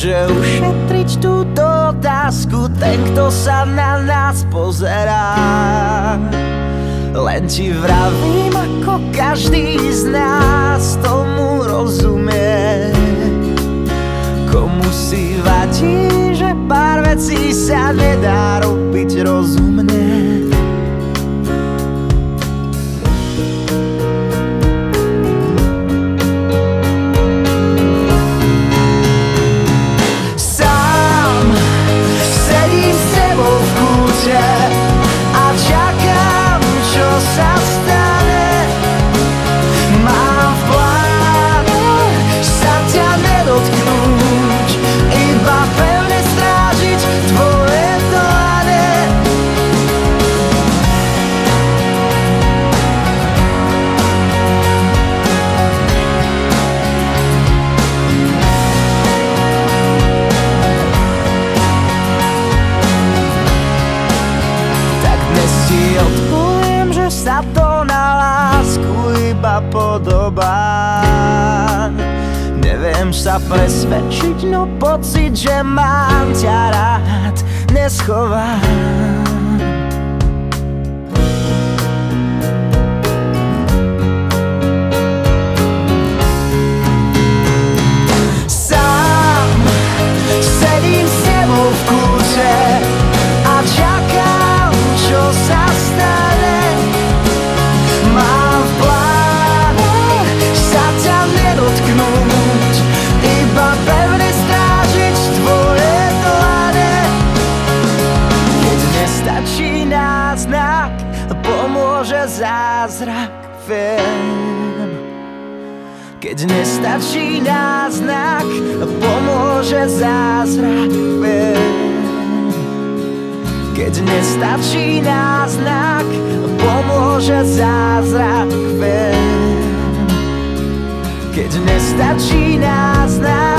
Môže ušetriť túto otázku ten, kto sa na nás pozerá. Len ti vravím, ako každý z nás tomu rozumie. Komu si vadí, že pár vecí sa nedá robiť rozumne podobá Neviem sa presvedčiť, no pocit, že mám ťa rád neschovám zázrak viem Keď nestačí náznak Pomôže zázrak viem Keď nestačí náznak Pomôže zázrak viem Keď nestačí náznak